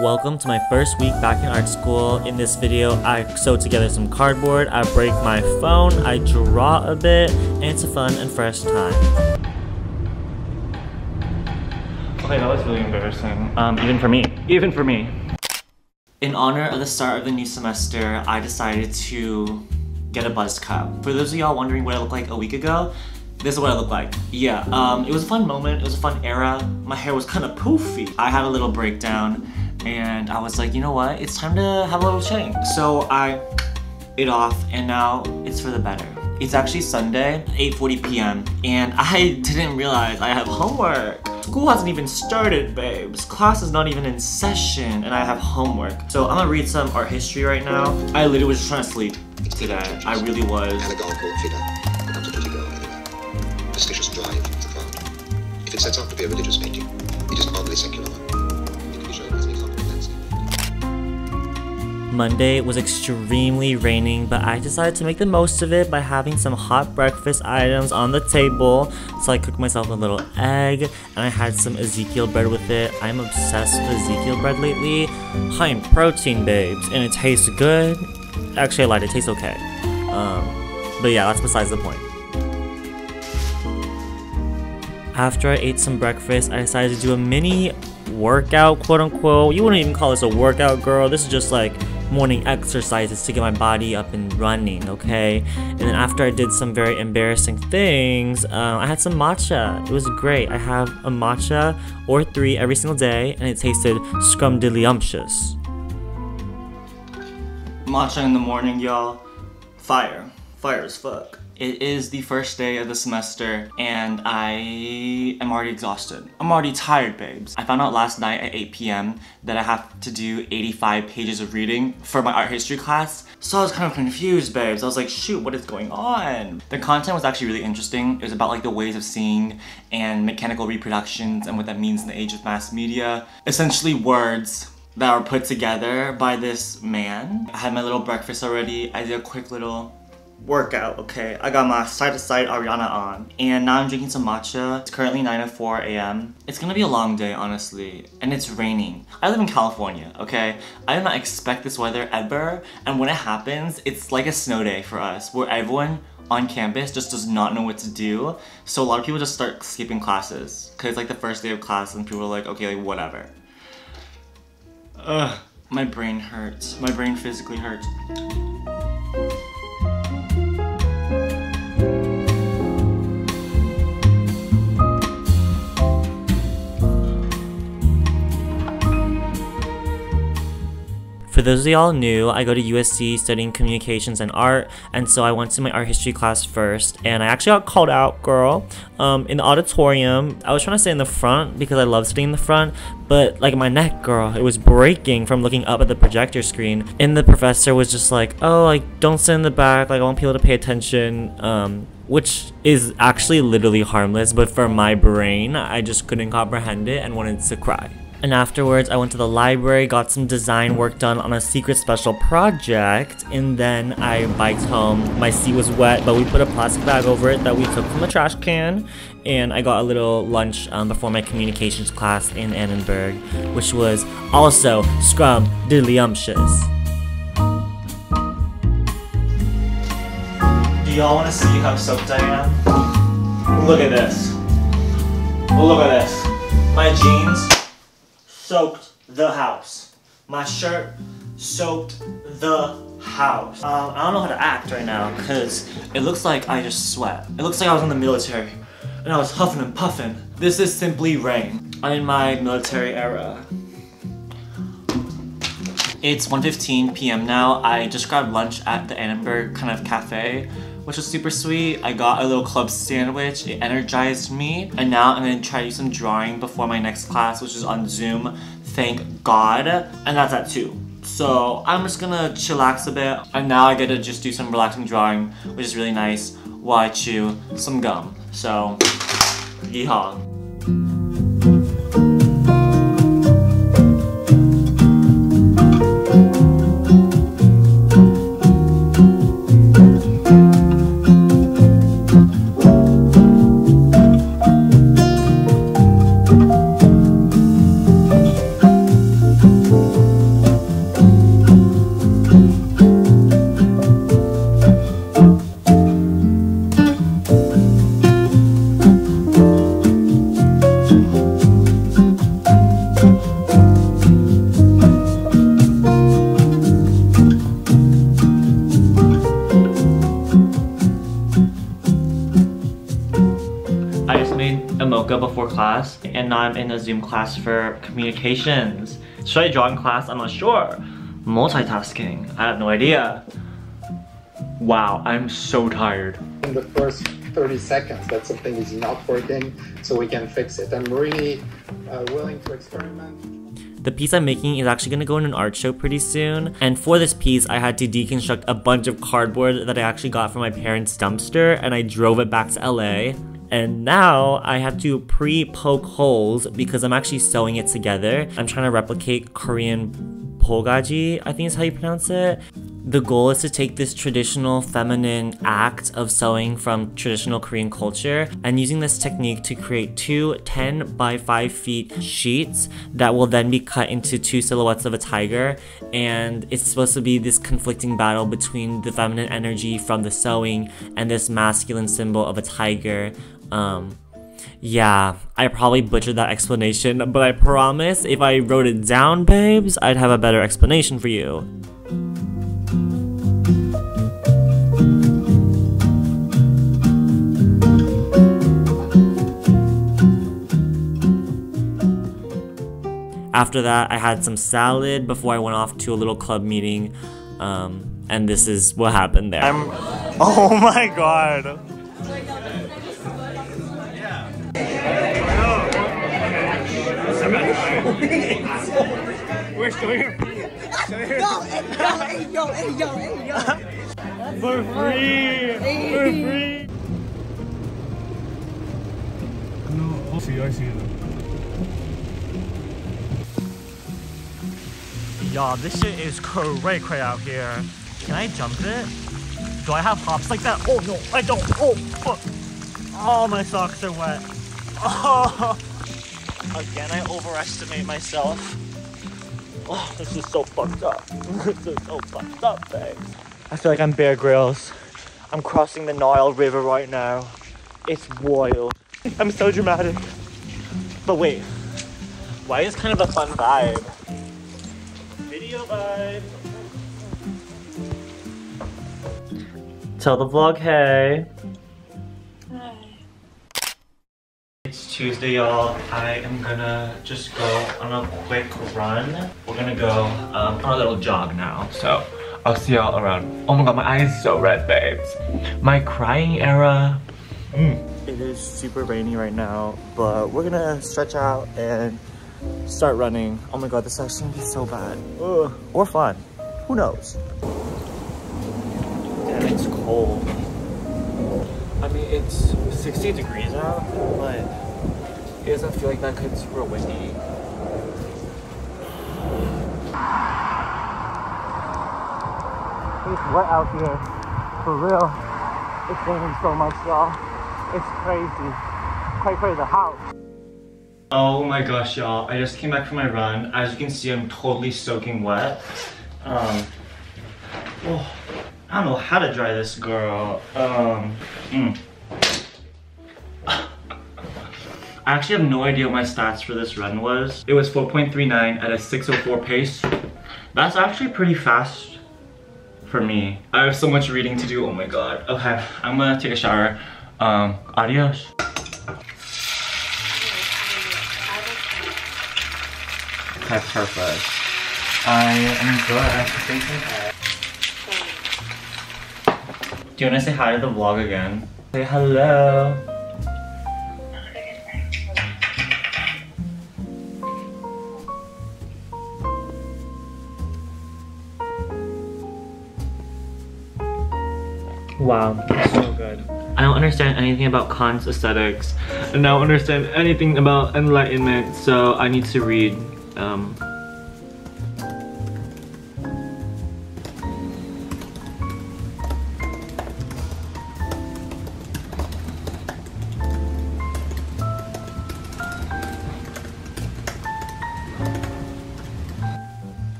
Welcome to my first week back in art school. In this video, I sew together some cardboard, I break my phone, I draw a bit, and it's a fun and fresh time. Okay, that was really embarrassing. Um, even for me. Even for me. In honor of the start of the new semester, I decided to get a buzz cut. For those of y'all wondering what I looked like a week ago, this is what I look like. Yeah, um, it was a fun moment, it was a fun era. My hair was kind of poofy. I had a little breakdown and I was like, you know what, it's time to have a little change. So I it off and now it's for the better. It's actually Sunday, 8.40 p.m. and I didn't realize I have homework. School hasn't even started, babes. Class is not even in session and I have homework. So I'm gonna read some art history right now. I literally was just trying to sleep today. I really was. If it sets out to be a religious painting, it is hardly secular Monday was extremely raining, but I decided to make the most of it by having some hot breakfast items on the table. So I cooked myself a little egg, and I had some Ezekiel bread with it. I'm obsessed with Ezekiel bread lately. High in protein, babes, and it tastes good. Actually, I lied, it tastes okay. Um, but yeah, that's besides the point. After I ate some breakfast, I decided to do a mini workout, quote unquote. You wouldn't even call this a workout, girl. This is just like morning exercises to get my body up and running, okay? And then after I did some very embarrassing things, uh, I had some matcha. It was great. I have a matcha or three every single day, and it tasted scrumdiddlyumptious. Matcha in the morning, y'all. Fire. Fire as fuck. It is the first day of the semester and I am already exhausted. I'm already tired, babes. I found out last night at 8 p.m. that I have to do 85 pages of reading for my art history class. So I was kind of confused, babes. I was like, shoot, what is going on? The content was actually really interesting. It was about like the ways of seeing and mechanical reproductions and what that means in the age of mass media. Essentially words that are put together by this man. I had my little breakfast already. I did a quick little workout, okay? I got my side-to-side Ariana on. And now I'm drinking some matcha. It's currently 9.04 a.m. It's gonna be a long day, honestly. And it's raining. I live in California, okay? I did not expect this weather ever. And when it happens, it's like a snow day for us, where everyone on campus just does not know what to do. So a lot of people just start skipping classes. Cause it's like the first day of class and people are like, okay, like whatever. Ugh, my brain hurts. My brain physically hurts. For those of y'all new, I go to USC studying communications and art, and so I went to my art history class first, and I actually got called out, girl, um, in the auditorium. I was trying to sit in the front because I love sitting in the front, but like my neck, girl, it was breaking from looking up at the projector screen, and the professor was just like, "Oh, like don't sit in the back, like I want people to pay attention." Um, which is actually literally harmless, but for my brain, I just couldn't comprehend it and wanted to cry. And afterwards, I went to the library, got some design work done on a secret special project, and then I biked home. My seat was wet, but we put a plastic bag over it that we took from a trash can, and I got a little lunch um, before my communications class in Annenberg, which was also scrum diddlyumptious. Do y'all want to see how soaked I am? Look at this. Look at this. My jeans soaked the house. My shirt soaked the house. Um, I don't know how to act right now because it looks like I just sweat. It looks like I was in the military and I was huffing and puffing. This is simply rain. I'm in my military era. It's 1.15 p.m. now. I just grabbed lunch at the Annenberg kind of cafe, which was super sweet. I got a little club sandwich. It energized me. And now I'm gonna try to do some drawing before my next class, which is on Zoom. Thank God. And that's at 2. So I'm just gonna chillax a bit. And now I get to just do some relaxing drawing, which is really nice while I chew some gum. So, yeehaw. Before class, and now I'm in a Zoom class for communications. Should I draw in class? I'm not sure. Multitasking, I have no idea. Wow, I'm so tired. in the first 30 seconds that something is not working so we can fix it. I'm really uh, willing to experiment. The piece I'm making is actually gonna go in an art show pretty soon. And for this piece, I had to deconstruct a bunch of cardboard that I actually got from my parents' dumpster and I drove it back to LA. And now I have to pre-poke holes because I'm actually sewing it together. I'm trying to replicate Korean polgaji, I think is how you pronounce it. The goal is to take this traditional feminine act of sewing from traditional Korean culture and using this technique to create two 10 by 5 feet sheets that will then be cut into two silhouettes of a tiger. And it's supposed to be this conflicting battle between the feminine energy from the sewing and this masculine symbol of a tiger. Um, yeah, I probably butchered that explanation, but I promise if I wrote it down, babes, I'd have a better explanation for you. After that, I had some salad before I went off to a little club meeting, um, and this is what happened there. I'm. Oh my god. We're still here. Yo, hey, yo, hey, yo, hey, yo, hey, yo. For free. For free. No, I see, I see. Y'all, this shit is cray cray out here. Can I jump it? Do I have hops like that? Oh no, I don't. Oh, fuck. Oh, my socks are wet. Oh. Again, I overestimate myself. Oh, this is so fucked up. this is so fucked up, babe. I feel like I'm Bear Grylls. I'm crossing the Nile River right now. It's wild. I'm so dramatic. But wait, why is kind of a fun vibe? Video vibe. Tell the vlog hey. Tuesday, y'all. I am gonna just go on a quick run. We're gonna go um, on a little jog now. So I'll see y'all around. Oh my god, my eye is so red, babes. My crying era. Mm. It is super rainy right now, but we're gonna stretch out and start running. Oh my god, this is actually gonna be so bad. Ugh. Or fun. Who knows? And it's cold. I mean, it's 60 degrees out, but it doesn't feel like that because it's super windy. It's wet out here. For real. It's raining so much, y'all. It's crazy. Quite crazy. The house. Oh my gosh, y'all. I just came back from my run. As you can see, I'm totally soaking wet. Um, oh, I don't know how to dry this girl. Um, mm. I actually have no idea what my stats for this run was. It was 4.39 at a 6.04 pace. That's actually pretty fast for me. I have so much reading to do, oh my god. Okay, I'm gonna take a shower. Um, adios. Okay, perfect. I am good. I think Do you wanna say hi to the vlog again? Say hello. Wow, so good. I don't understand anything about Kant's aesthetics, and I don't understand anything about enlightenment, so I need to read. Um,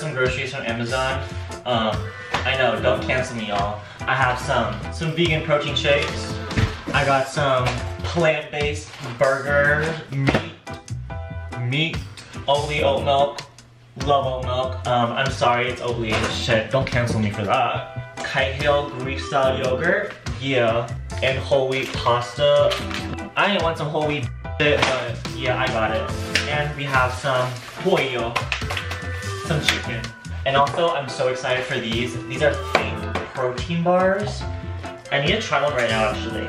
some groceries from Amazon. Um, I know, don't cancel me, y'all. I have some some vegan protein shakes. I got some plant-based burger meat, meat, Oatly oat milk, love oat milk. Um, I'm sorry, it's Oatly. Shit, don't cancel me for that. Kite Hill Greek style yogurt, yeah, and whole wheat pasta. I didn't want some whole wheat but yeah, I got it. And we have some pollo, some chicken. And also, I'm so excited for these. These are fake protein bars. I need to try one right now, actually.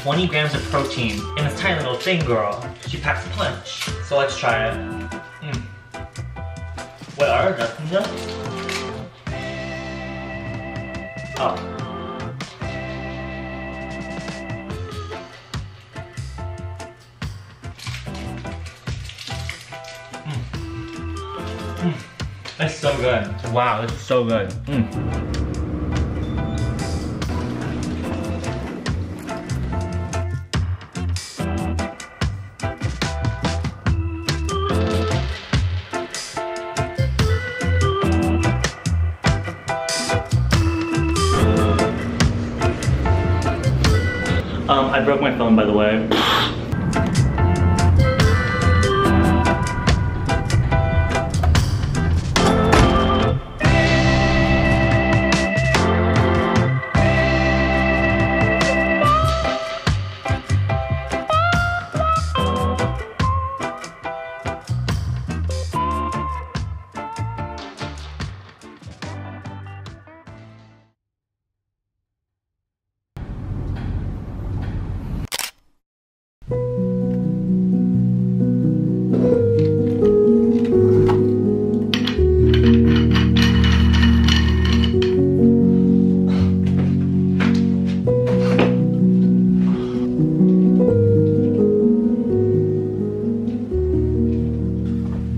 20 grams of protein in this tiny little thing, girl. She packs a punch. So let's try it. Mm. What are the Oh. It's so good. Wow, this is so good. Mm. Um, I broke my phone by the way.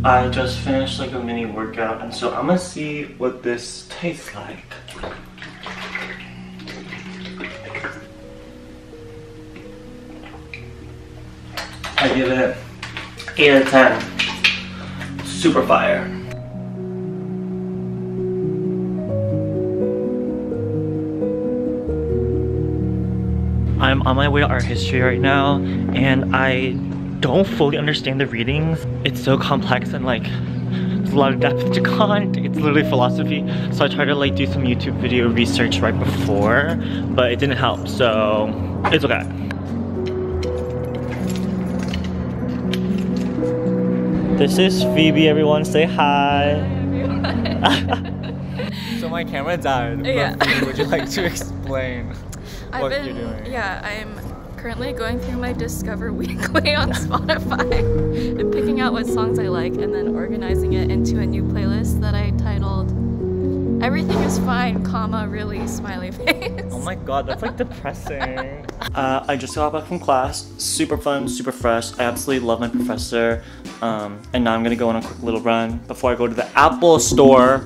I just finished like a mini workout and so I'm gonna see what this tastes like. I give it 8 out of 10. Super fire. I'm on my way to art history right now and I don't fully understand the readings. It's so complex and like there's a lot of depth to Kant. It's literally philosophy. So I tried to like do some YouTube video research right before, but it didn't help. So it's okay. This is Phoebe, everyone say hi. So my camera died. but Yeah. Phoebe, Would you like to explain I've what been, you're doing? yeah, I'm currently going through my Discover Weekly on Spotify and picking out what songs I like and then organizing it into a new playlist that I titled Everything is Fine, comma, really, smiley face. Oh my god, that's like depressing. uh, I just got back from class. Super fun, super fresh. I absolutely love my professor. Um, and now I'm gonna go on a quick little run before I go to the Apple store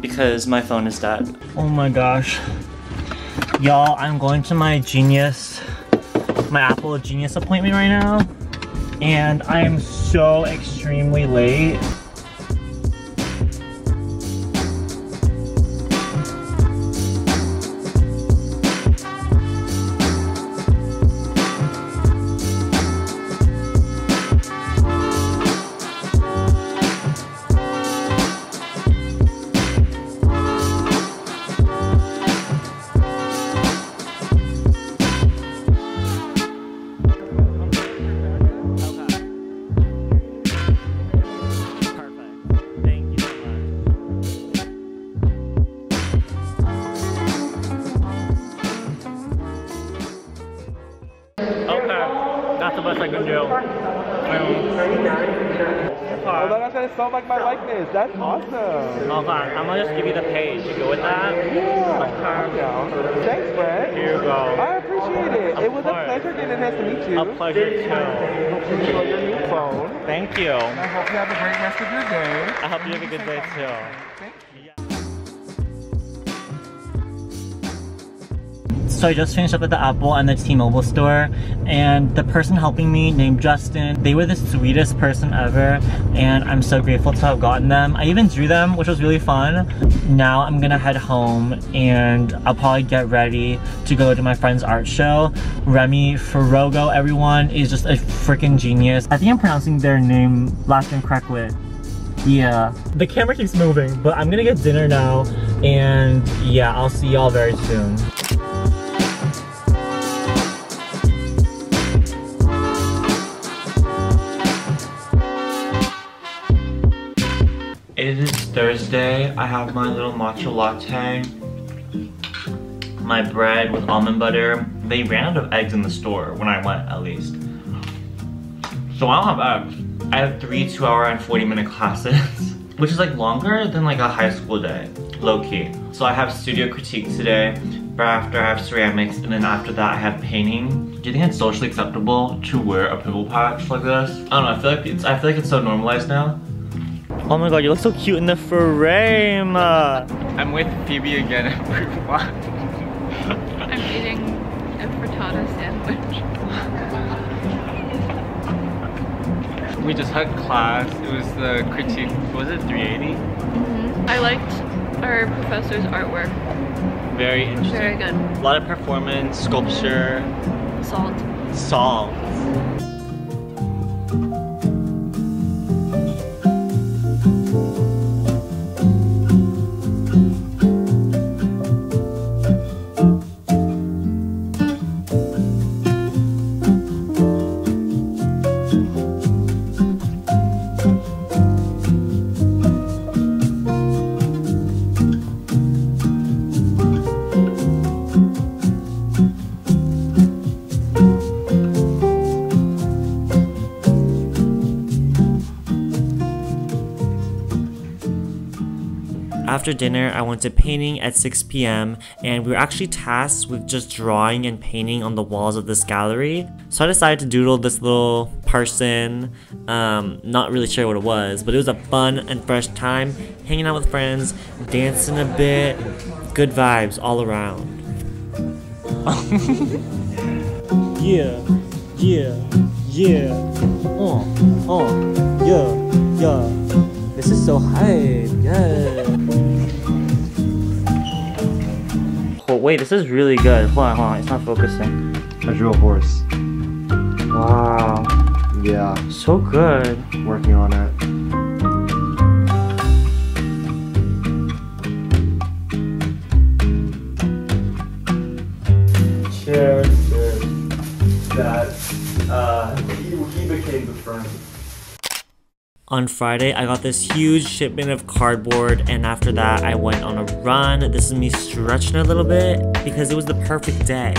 because my phone is dead. Oh my gosh. Y'all, I'm going to my Genius, my Apple Genius appointment right now. And I am so extremely late. Then I sounds like my likeness. That's awesome. Hold on, I'm gonna just give you the page. You go with that? Yeah. Okay. Yeah. Thanks, Brett. Here you go. I appreciate it. Of it was course. a pleasure getting nice to meet you. A pleasure too. Hope you enjoy your new phone. Thank you. I hope you have a great rest of your day. I hope you have a good day too. Thank you. So I just finished up at the Apple and the T-Mobile store and the person helping me named Justin, they were the sweetest person ever and I'm so grateful to have gotten them. I even drew them, which was really fun. Now I'm gonna head home and I'll probably get ready to go to my friend's art show. Remy Ferrogo, everyone, is just a freaking genius. I think I'm pronouncing their name, last name correctly. Yeah. The camera keeps moving, but I'm gonna get dinner now and yeah, I'll see y'all very soon. It is Thursday. I have my little matcha latte, my bread with almond butter. They ran out of eggs in the store when I went, at least. So I don't have eggs. I have three two hour and 40 minute classes, which is like longer than like a high school day, low key. So I have studio critique today, but after I have ceramics, and then after that I have painting. Do you think it's socially acceptable to wear a pimple patch like this? I don't know, I feel like it's, I feel like it's so normalized now. Oh my god, you look so cute in the frame! I'm with Phoebe again, everyone. I'm eating a frittata sandwich. We just had class. It was the critique. Was it 380? Mhm. I liked our professor's artwork. Very interesting. Very good. A lot of performance, sculpture, Salt. salt. After dinner, I went to painting at 6 p.m. and we were actually tasked with just drawing and painting on the walls of this gallery. So I decided to doodle this little person. Um, not really sure what it was, but it was a fun and fresh time hanging out with friends, dancing a bit, good vibes all around. yeah, yeah, yeah. Oh, oh, yeah, yeah. This is so hype, yeah. Wait, this is really good. Hold on, hold on, it's not focusing. I drew a horse. Wow, Yeah, so good. working on it. On Friday, I got this huge shipment of cardboard, and after that, I went on a run. This is me stretching a little bit because it was the perfect day.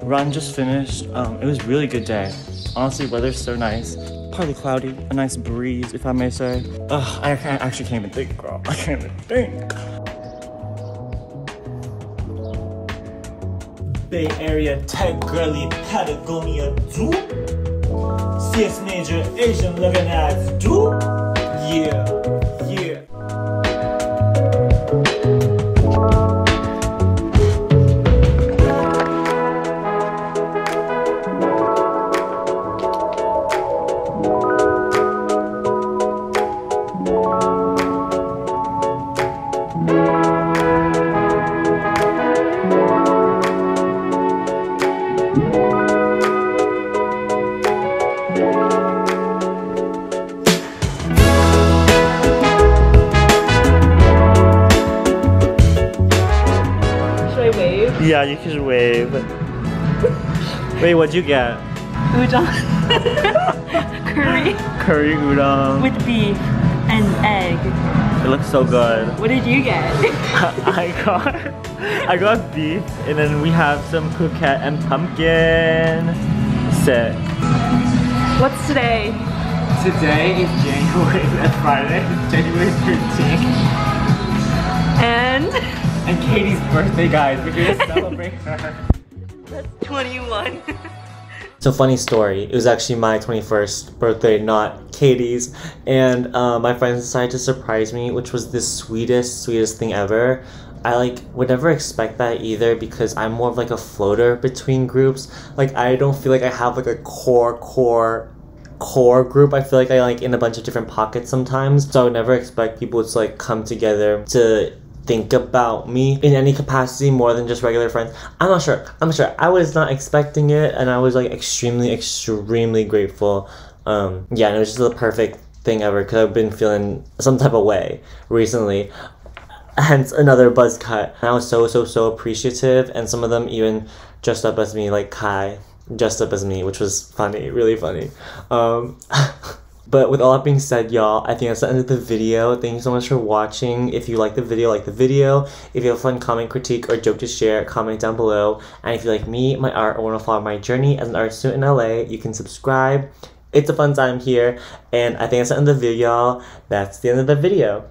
Run just finished. Um, it was a really good day. Honestly, weather's so nice. Partly cloudy, a nice breeze, if I may say. Ugh, I can't, actually can't even think, girl. I can't even think. Bay Area tech girly Patagonia do. CS major Asian looking ass do. Yeah. Wait, what'd you get? udon curry Curry udon. with beef and egg. It looks so good. What did you get? I got I got beef and then we have some coquette and pumpkin. Sick. What's today? Today is January, that's Friday, January 13th. And And Katie's birthday, guys. We're here to celebrate her. 21. So funny story. It was actually my 21st birthday, not Katie's, and uh, my friends decided to surprise me, which was the sweetest, sweetest thing ever. I like would never expect that either because I'm more of like a floater between groups. Like I don't feel like I have like a core core core group. I feel like I like in a bunch of different pockets sometimes. So I would never expect people to like come together to think about me in any capacity more than just regular friends. I'm not sure. I'm sure. I was not expecting it and I was like extremely, extremely grateful. Um yeah, and it was just the perfect thing ever because I've been feeling some type of way recently hence another buzz cut. And I was so so so appreciative, and some of them even dressed up as me, like Kai dressed up as me, which was funny, really funny. Um, but with all that being said, y'all, I think that's the end of the video. Thank you so much for watching. If you like the video, like the video. If you have a fun comment, critique, or joke to share, comment down below. And if you like me, my art, or want to follow my journey as an art student in LA, you can subscribe. It's a fun time here, and I think that's the end of the video, y'all. That's the end of the video.